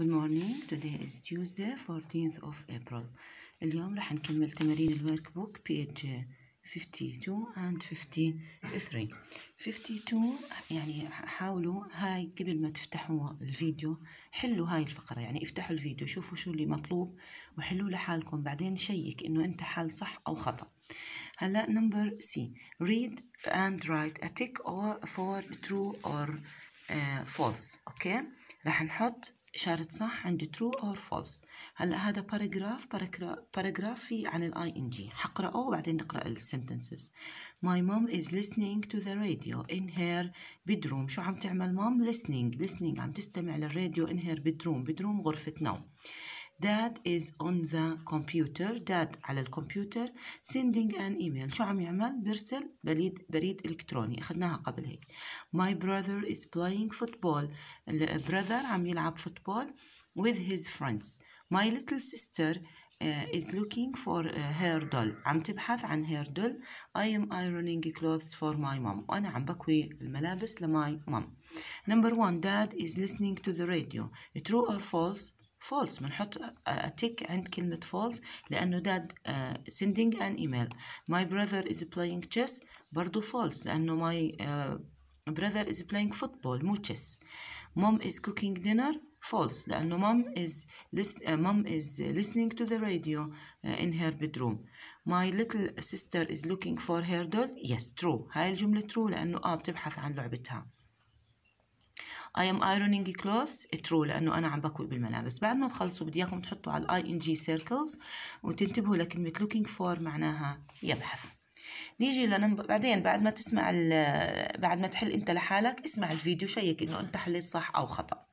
Good morning. Today is Tuesday 14th of April. اليوم راح نكمل تمارين ال workbook page 52 and 53 52 يعني حاولوا هاي قبل ما تفتحوا الفيديو حلوا هاي الفقرة يعني افتحوا الفيديو شوفوا شو اللي مطلوب وحلوا لحالكم بعدين check إنه أنت حال صح أو خطأ هلا number c read and write a tick or for true or uh, false okay راح نحط إشارة صح عند true or false. هلا هذا paragraph paragraph في عن ing حقرأه وبعدين نقرأ ال sentences My mom is listening to the radio in her bedroom. شو عم تعمل mom listening listening. عم تستمع للراديو in her bedroom. bedroom غرفة نوم. Dad is on the computer Dad على الكمبيوتر sending an email شو عم يعمل بيرسل بريد بريد إلكتروني أخذناها قبل هيك My brother is playing football brother عم يلعب فوتبول with his friends My little sister uh, is looking for uh, her doll عم تبحث عن her doll I am ironing clothes for my mom وأنا عم بكوي الملابس لماي mom Number one Dad is listening to the radio True or false False بنحط تيك عند كلمة false لأنه dad uh, sending an email my brother is playing chess برضو false لأنه my uh, brother is playing football مو chess mom is cooking dinner false لأنه mom is uh, mom is listening to the radio uh, in her bedroom my little sister is looking for her doll yes true هاي الجملة true لأنه آه بتبحث عن لعبتها I am ironing clothes. True لأنه أنا عم بكوي بالملابس. بعد ما تخلصوا بدي إياكم تحطوا على ان جي circles وتنتبهوا لكلمة looking for معناها يبحث. نيجي ل numb... بعدين بعد ما تسمع ال... بعد ما تحل أنت لحالك اسمع الفيديو check إنه أنت حليت صح أو خطأ.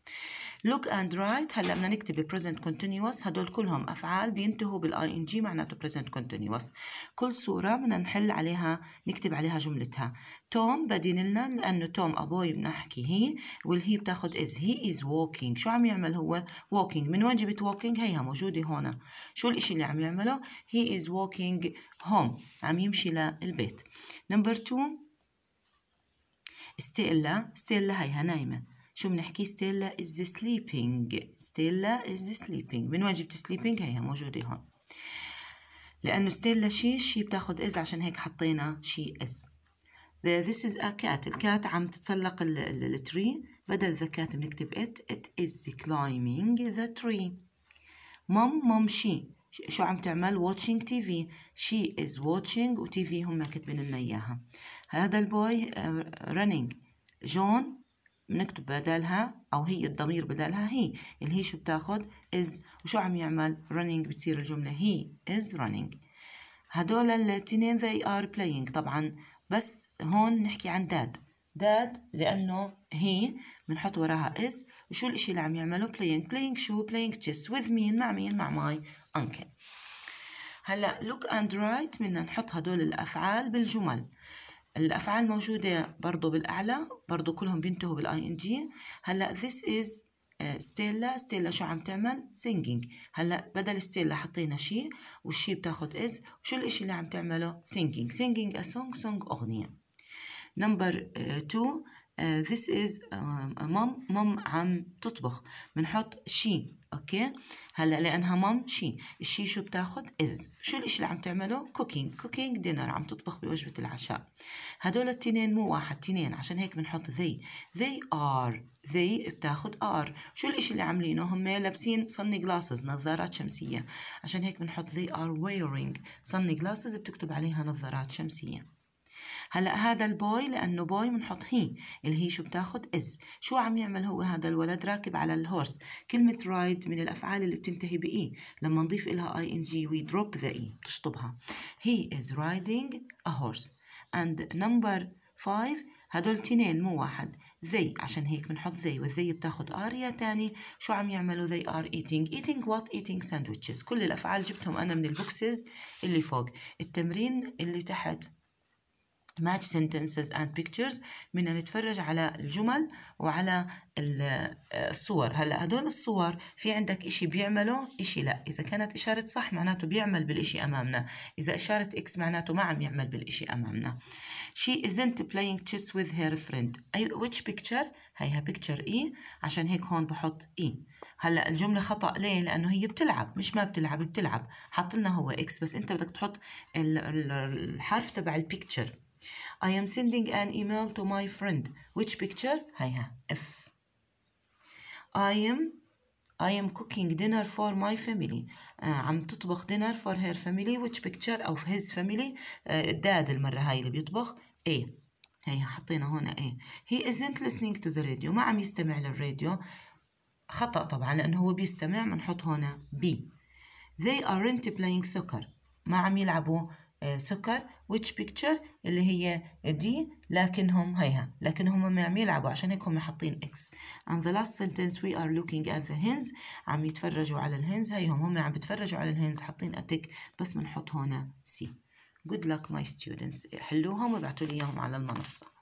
Look and write. هلا بدنا نكتب present continuous. هدول كلهم أفعال بينتهوا بال ing معناته present continuous. كل صورة بدنا نحل عليها نكتب عليها جملتها. توم بدين لنا لأنه توم a boy بنحكي he وال he بتاخد is he is walking. شو عم يعمل هو؟ walking. من وين جبت walking هيها موجودة هون. شو الإشي اللي عم يعمله؟ he is walking home. عم يمشي للبيت. number 2 ستيلا ستيلا هيها نايمة. شو بنحكي ستيلا is sleeping. ستيلا is sleeping. من وين جبت sleeping هي موجودة هون. لأنه ستيلا she she بتاخد is عشان هيك حطينا she is this is a cat. ال cat عم تتسلق ال tree بدل the cat بنكتب it. It is climbing the tree. مام مام شي. شو عم تعمل؟ Watching TV she is watching و TV هم كاتبين لنا إياها. هذا البوي uh, running. جون بنكتب بدلها أو هي الضمير بدلها هي اللي هي شو بتاخد؟ is. وشو عم يعمل؟ running بتصير الجملة he is running. هدول الاثنين they are playing طبعا. بس هون نحكي عن dad. dad لأنه هي بنحط وراها is. وشو الإشي اللي عم يعمله؟ playing. playing شو؟ playing chess. with مين؟ مع مين؟ مع my uncle. هلأ look and write. بدنا نحط هدول الأفعال بالجمل. الأفعال موجودة برضو بالأعلى برضو كلهم بينتهوا بال ing هلأ this is ستيلا ستيلا شو عم تعمل؟ singing. هلأ بدل ستيلا حطينا she وال she بتاخد is. وشو الإشي اللي عم تعمله؟ singing. singing a song song أغنية. number 2 uh, this is mom mom عم تطبخ. بنحط she. okay؟ هلا لأنها mom she ال she شو بتاخد؟ is. شو الإشي اللي عم تعمله؟ cooking. cooking dinner. عم تطبخ بوجبة العشاء. هدول التنين مو واحد تنين. عشان هيك بنحط they. They are. They بتاخد are. شو الإشي اللي عاملينه؟ هم لابسين sunglasses نظارات شمسية. عشان هيك بنحط they are wearing sunglasses بتكتب عليها نظارات شمسية. هلا هذا ال boy لأنه boy بنحط he ال he شو بتاخد؟ is. شو عم يعمل هو هذا الولد؟ راكب على ال horse. كلمة ride من الأفعال اللي بتنتهي ب e لما نضيف لها ing we drop the e بتشطبها. He is riding a horse. And number five هدول تنين مو واحد. They عشان هيك بنحط they وال they بتاخد are يا تاني. شو عم يعملوا؟ they are eating. Eating what? Eating sandwiches. كل الأفعال جبتهم أنا من ال boxes اللي فوق. التمرين اللي تحت. Match sentences and pictures. بدنا نتفرج على الجمل وعلى الصور. هلا هدول الصور في عندك إشي بيعمله إشي لا. إذا كانت إشارة صح معناته بيعمل بالإشي أمامنا. إذا إشارة X معناته ما عم يعمل بالإشي أمامنا. She isn't playing chess with her friend. أي which picture هيها picture E. عشان هيك هون بحط E. هلا الجملة خطأ ليه؟ لأنه هي بتلعب. مش ما بتلعب بتلعب. حط لنا هو X بس أنت بدك تحط الحرف تبع ال picture I am sending an email to my friend which picture هيها F I am I am cooking dinner for my family uh, عم تطبخ dinner for her family which picture أو his family uh, dad المرة هاي اللي بيطبخ A هي حطينا هنا A he isn't listening to the radio ما عم يستمع للراديو خطأ طبعا لأنه هو بيستمع بنحط هنا B they aren't playing soccer ما عم يلعبوا سكر which picture اللي هي دي لكنهم هيها لكنهم ما عم يلعبوا عشان هيك هم حاطين X. And the last sentence we are looking at the hens. عم يتفرجوا على الهنز هيهم هم عم بتفرجوا على الهنز حاطين أتك بس بنحط هنا C. Good luck my students. حلوهم وابعتوا لي إياهم على المنصة.